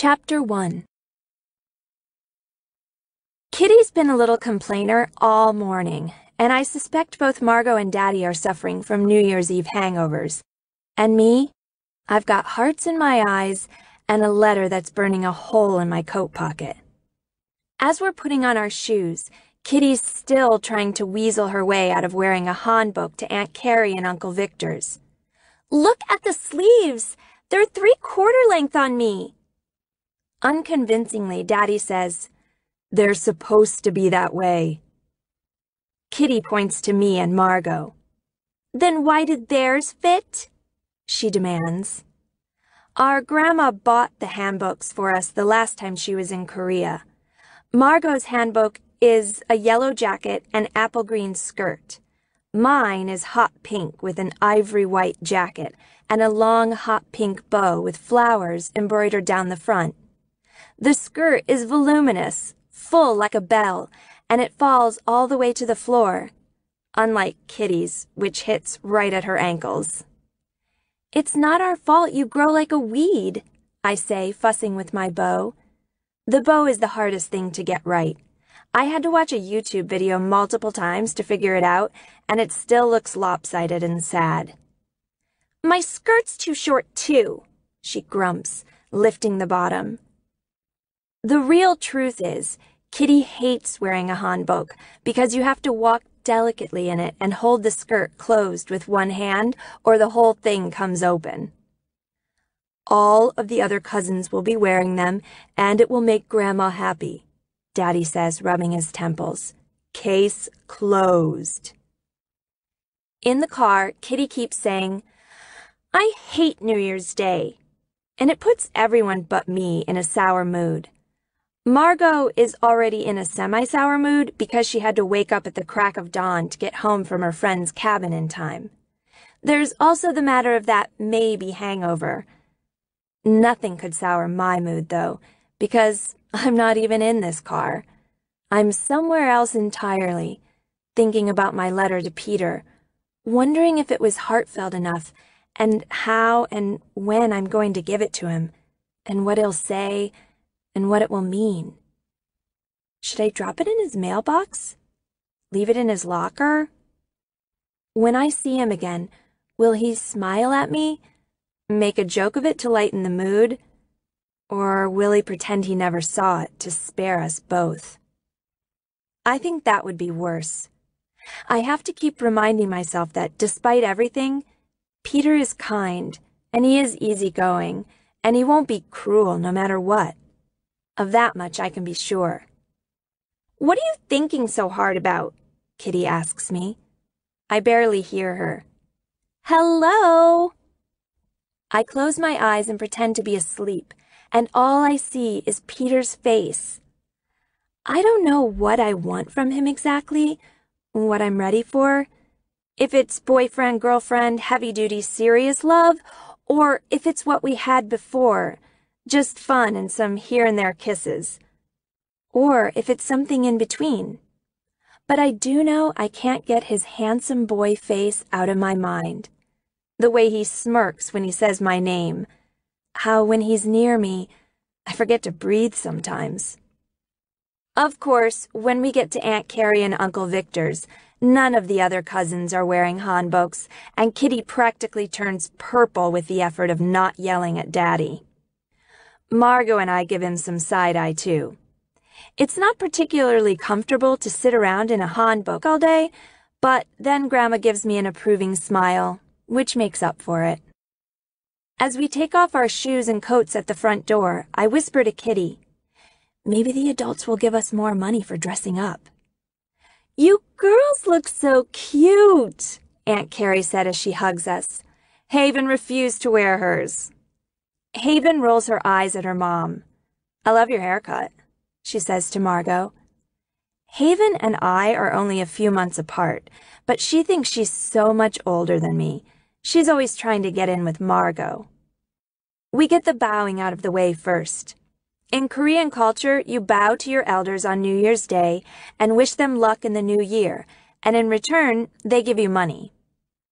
Chapter 1 Kitty's been a little complainer all morning, and I suspect both Margot and Daddy are suffering from New Year's Eve hangovers. And me? I've got hearts in my eyes and a letter that's burning a hole in my coat pocket. As we're putting on our shoes, Kitty's still trying to weasel her way out of wearing a hanbok to Aunt Carrie and Uncle Victor's. Look at the sleeves! They're three quarter length on me! Unconvincingly, Daddy says, They're supposed to be that way. Kitty points to me and Margot. Then why did theirs fit? She demands. Our grandma bought the hanboks for us the last time she was in Korea. Margot's hanbok is a yellow jacket and apple green skirt. Mine is hot pink with an ivory white jacket and a long hot pink bow with flowers embroidered down the front. The skirt is voluminous, full like a bell, and it falls all the way to the floor, unlike Kitty's, which hits right at her ankles. It's not our fault you grow like a weed, I say, fussing with my bow. The bow is the hardest thing to get right. I had to watch a YouTube video multiple times to figure it out, and it still looks lopsided and sad. My skirt's too short, too, she grumps, lifting the bottom. The real truth is, Kitty hates wearing a hanbok because you have to walk delicately in it and hold the skirt closed with one hand or the whole thing comes open. All of the other cousins will be wearing them and it will make Grandma happy, Daddy says, rubbing his temples. Case closed. In the car, Kitty keeps saying, I hate New Year's Day. And it puts everyone but me in a sour mood. Margot is already in a semi-sour mood because she had to wake up at the crack of dawn to get home from her friend's cabin in time. There's also the matter of that maybe hangover. Nothing could sour my mood, though, because I'm not even in this car. I'm somewhere else entirely, thinking about my letter to Peter, wondering if it was heartfelt enough, and how and when I'm going to give it to him, and what he'll say, and what it will mean. Should I drop it in his mailbox? Leave it in his locker? When I see him again, will he smile at me, make a joke of it to lighten the mood, or will he pretend he never saw it to spare us both? I think that would be worse. I have to keep reminding myself that despite everything, Peter is kind, and he is easygoing, and he won't be cruel no matter what. Of that much I can be sure. What are you thinking so hard about? Kitty asks me. I barely hear her. Hello! I close my eyes and pretend to be asleep, and all I see is Peter's face. I don't know what I want from him exactly, what I'm ready for. If it's boyfriend, girlfriend, heavy duty, serious love, or if it's what we had before just fun and some here and there kisses. Or if it's something in between. But I do know I can't get his handsome boy face out of my mind. The way he smirks when he says my name. How when he's near me, I forget to breathe sometimes. Of course, when we get to Aunt Carrie and Uncle Victor's, none of the other cousins are wearing hanboks, and Kitty practically turns purple with the effort of not yelling at Daddy. Margot and I give him some side-eye, too. It's not particularly comfortable to sit around in a hanbok all day, but then Grandma gives me an approving smile, which makes up for it. As we take off our shoes and coats at the front door, I whisper to Kitty, Maybe the adults will give us more money for dressing up. You girls look so cute, Aunt Carrie said as she hugs us. Haven refused to wear hers. Haven rolls her eyes at her mom. I love your haircut, she says to Margot. Haven and I are only a few months apart, but she thinks she's so much older than me. She's always trying to get in with Margot. We get the bowing out of the way first. In Korean culture, you bow to your elders on New Year's Day and wish them luck in the new year, and in return, they give you money.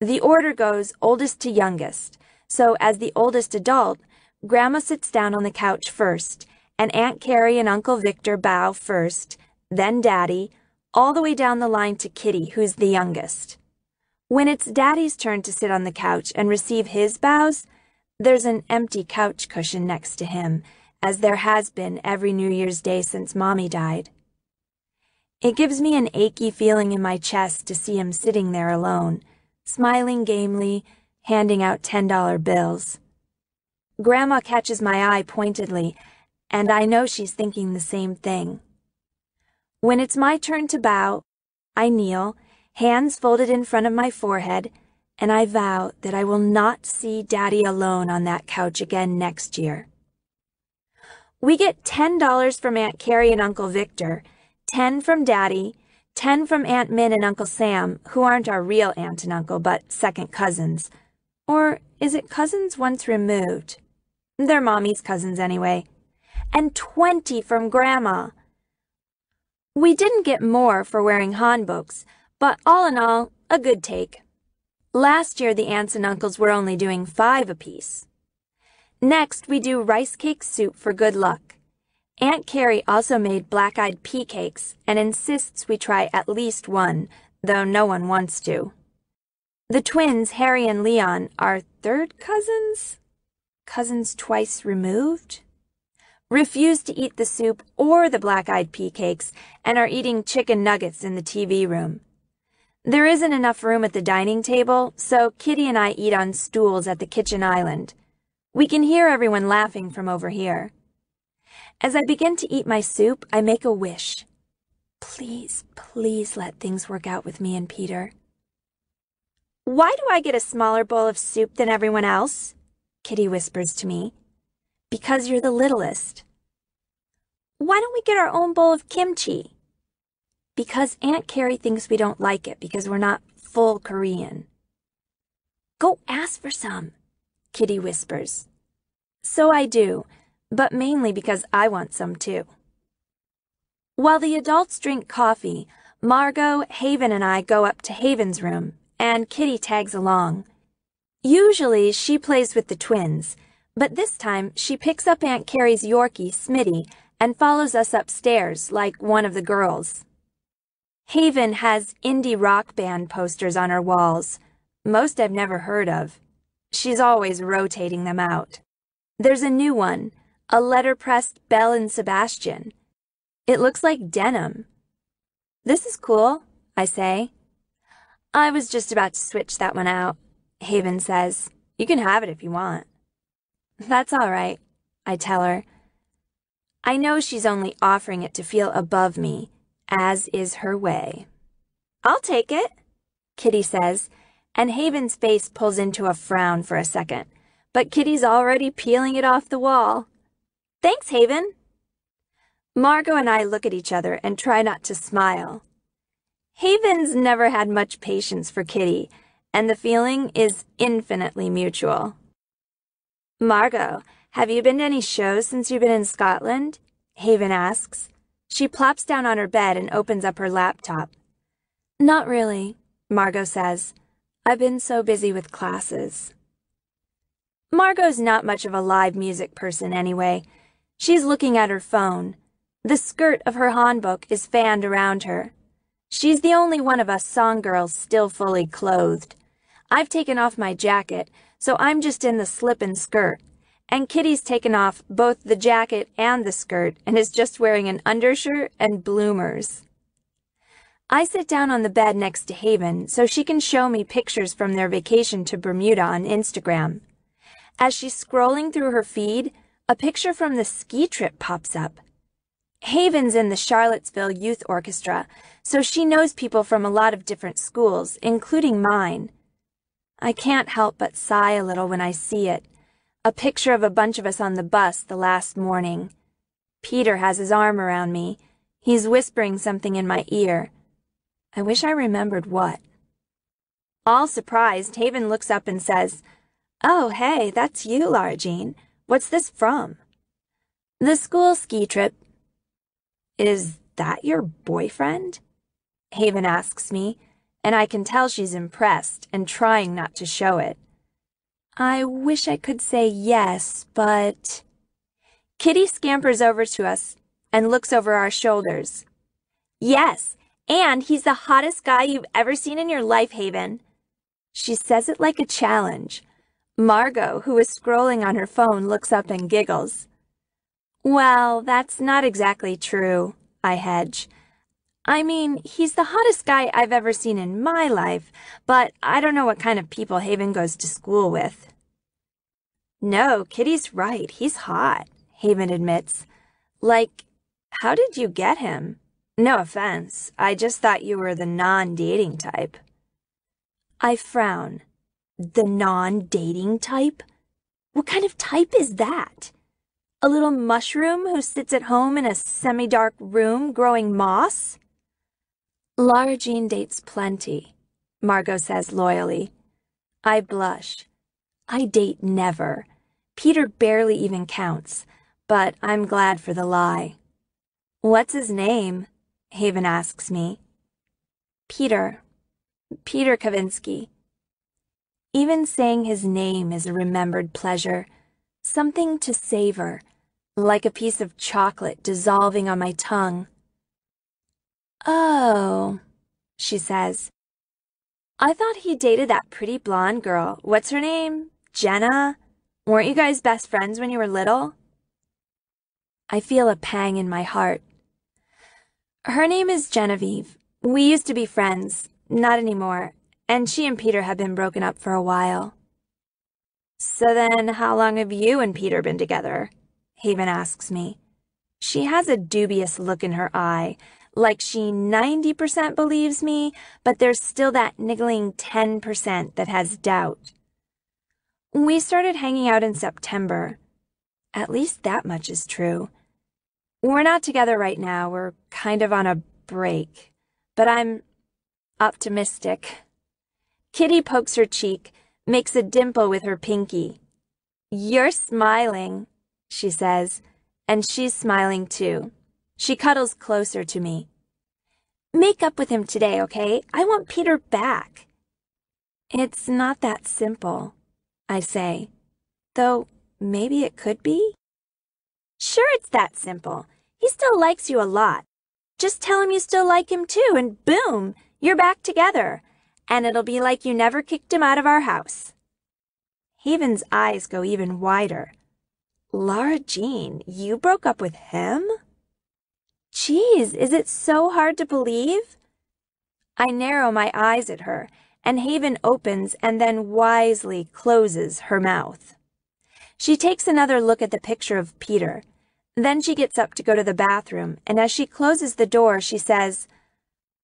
The order goes oldest to youngest, so as the oldest adult, Grandma sits down on the couch first, and Aunt Carrie and Uncle Victor bow first, then Daddy, all the way down the line to Kitty, who's the youngest. When it's Daddy's turn to sit on the couch and receive his bows, there's an empty couch cushion next to him, as there has been every New Year's Day since Mommy died. It gives me an achy feeling in my chest to see him sitting there alone, smiling gamely, handing out $10 bills. Grandma catches my eye pointedly, and I know she's thinking the same thing. When it's my turn to bow, I kneel, hands folded in front of my forehead, and I vow that I will not see Daddy alone on that couch again next year. We get $10 from Aunt Carrie and Uncle Victor, 10 from Daddy, 10 from Aunt Min and Uncle Sam, who aren't our real aunt and uncle, but second cousins. Or is it cousins once removed? They're Mommy's cousins anyway. And 20 from Grandma. We didn't get more for wearing hanboks, but all in all, a good take. Last year, the aunts and uncles were only doing five apiece. Next, we do rice cake soup for good luck. Aunt Carrie also made black-eyed pea cakes and insists we try at least one, though no one wants to. The twins, Harry and Leon, are third cousins? Cousins twice removed? refuse to eat the soup or the black-eyed pea cakes and are eating chicken nuggets in the TV room. There isn't enough room at the dining table, so Kitty and I eat on stools at the kitchen island. We can hear everyone laughing from over here. As I begin to eat my soup, I make a wish. Please, please let things work out with me and Peter. Why do I get a smaller bowl of soup than everyone else? Kitty whispers to me. Because you're the littlest. Why don't we get our own bowl of kimchi? Because Aunt Carrie thinks we don't like it because we're not full Korean. Go ask for some, Kitty whispers. So I do, but mainly because I want some too. While the adults drink coffee, Margot, Haven, and I go up to Haven's room, and Kitty tags along. Usually she plays with the twins, but this time, she picks up Aunt Carrie's Yorkie, Smitty, and follows us upstairs like one of the girls. Haven has indie rock band posters on her walls. Most I've never heard of. She's always rotating them out. There's a new one, a letterpressed Belle and Sebastian. It looks like denim. This is cool, I say. I was just about to switch that one out, Haven says. You can have it if you want. That's all right, I tell her. I know she's only offering it to feel above me, as is her way. I'll take it, Kitty says, and Haven's face pulls into a frown for a second, but Kitty's already peeling it off the wall. Thanks, Haven. Margot and I look at each other and try not to smile. Haven's never had much patience for Kitty, and the feeling is infinitely mutual. Margot, have you been to any shows since you've been in Scotland? Haven asks. She plops down on her bed and opens up her laptop. Not really, Margot says. I've been so busy with classes. Margot's not much of a live music person anyway. She's looking at her phone. The skirt of her hanbok is fanned around her. She's the only one of us song girls still fully clothed. I've taken off my jacket, so I'm just in the slip and skirt. And Kitty's taken off both the jacket and the skirt and is just wearing an undershirt and bloomers. I sit down on the bed next to Haven so she can show me pictures from their vacation to Bermuda on Instagram. As she's scrolling through her feed, a picture from the ski trip pops up. Haven's in the Charlottesville Youth Orchestra, so she knows people from a lot of different schools, including mine. I can't help but sigh a little when I see it. A picture of a bunch of us on the bus the last morning. Peter has his arm around me. He's whispering something in my ear. I wish I remembered what. All surprised, Haven looks up and says, Oh, hey, that's you, Lara Jean. What's this from? The school ski trip. Is that your boyfriend? Haven asks me and I can tell she's impressed and trying not to show it. I wish I could say yes, but. Kitty scampers over to us and looks over our shoulders. Yes, and he's the hottest guy you've ever seen in your life, Haven. She says it like a challenge. Margot, who is scrolling on her phone, looks up and giggles. Well, that's not exactly true, I hedge. I mean, he's the hottest guy I've ever seen in my life, but I don't know what kind of people Haven goes to school with. No, Kitty's right. He's hot, Haven admits. Like, how did you get him? No offense. I just thought you were the non-dating type. I frown. The non-dating type? What kind of type is that? A little mushroom who sits at home in a semi-dark room growing moss? Lara Jean dates plenty, Margot says loyally. I blush. I date never. Peter barely even counts, but I'm glad for the lie. What's his name? Haven asks me. Peter. Peter Kavinsky. Even saying his name is a remembered pleasure, something to savor, like a piece of chocolate dissolving on my tongue. Oh, she says. I thought he dated that pretty blonde girl. What's her name? Jenna? Weren't you guys best friends when you were little? I feel a pang in my heart. Her name is Genevieve. We used to be friends, not anymore, and she and Peter have been broken up for a while. So then, how long have you and Peter been together? Haven asks me. She has a dubious look in her eye, like she 90% believes me, but there's still that niggling 10% that has doubt. We started hanging out in September. At least that much is true. We're not together right now. We're kind of on a break. But I'm optimistic. Kitty pokes her cheek, makes a dimple with her pinky. You're smiling, she says, and she's smiling too. She cuddles closer to me. Make up with him today, okay? I want Peter back. It's not that simple, I say. Though maybe it could be? Sure, it's that simple. He still likes you a lot. Just tell him you still like him too, and boom, you're back together. And it'll be like you never kicked him out of our house. Haven's eyes go even wider. Lara Jean, you broke up with him? Geez, is it so hard to believe? I narrow my eyes at her, and Haven opens and then wisely closes her mouth. She takes another look at the picture of Peter. Then she gets up to go to the bathroom, and as she closes the door, she says,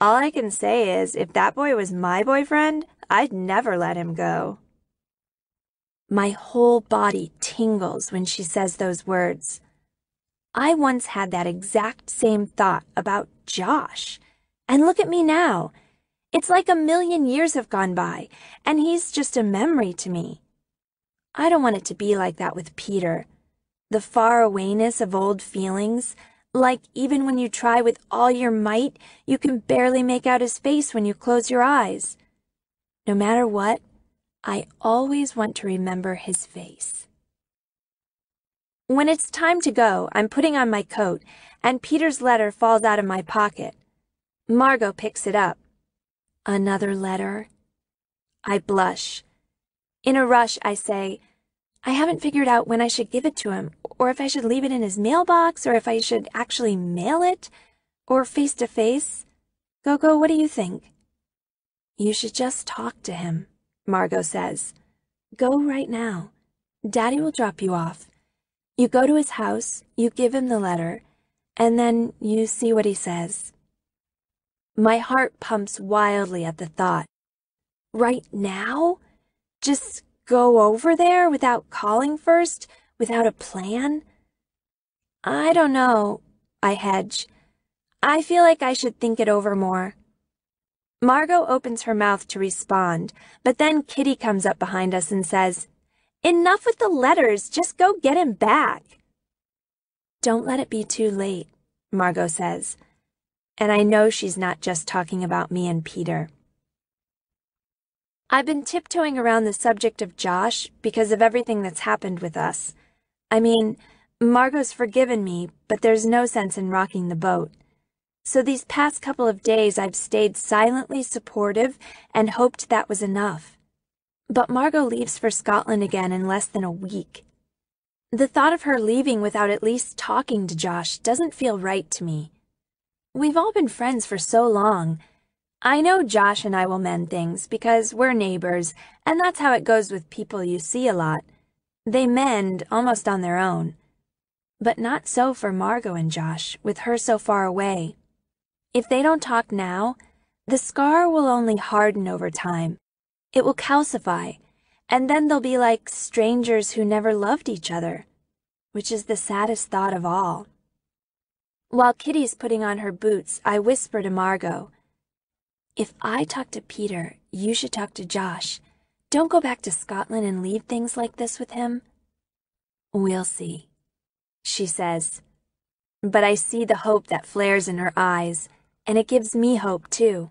All I can say is, if that boy was my boyfriend, I'd never let him go. My whole body tingles when she says those words. I once had that exact same thought about Josh. And look at me now. It's like a million years have gone by, and he's just a memory to me. I don't want it to be like that with Peter. The far awayness of old feelings, like even when you try with all your might, you can barely make out his face when you close your eyes. No matter what, I always want to remember his face. When it's time to go, I'm putting on my coat, and Peter's letter falls out of my pocket. Margot picks it up. Another letter? I blush. In a rush, I say, I haven't figured out when I should give it to him, or if I should leave it in his mailbox, or if I should actually mail it, or face to face. Gogo, what do you think? You should just talk to him, Margot says. Go right now. Daddy will drop you off. You go to his house, you give him the letter, and then you see what he says. My heart pumps wildly at the thought. Right now? Just go over there without calling first, without a plan? I don't know, I hedge. I feel like I should think it over more. Margot opens her mouth to respond, but then Kitty comes up behind us and says, Enough with the letters. Just go get him back. Don't let it be too late, Margot says. And I know she's not just talking about me and Peter. I've been tiptoeing around the subject of Josh because of everything that's happened with us. I mean, Margot's forgiven me, but there's no sense in rocking the boat. So these past couple of days I've stayed silently supportive and hoped that was enough. But Margot leaves for Scotland again in less than a week. The thought of her leaving without at least talking to Josh doesn't feel right to me. We've all been friends for so long. I know Josh and I will mend things because we're neighbors, and that's how it goes with people you see a lot. They mend almost on their own. But not so for Margot and Josh, with her so far away. If they don't talk now, the scar will only harden over time. It will calcify, and then they'll be like strangers who never loved each other, which is the saddest thought of all. While Kitty's putting on her boots, I whisper to Margot, If I talk to Peter, you should talk to Josh. Don't go back to Scotland and leave things like this with him. We'll see, she says. But I see the hope that flares in her eyes and it gives me hope too.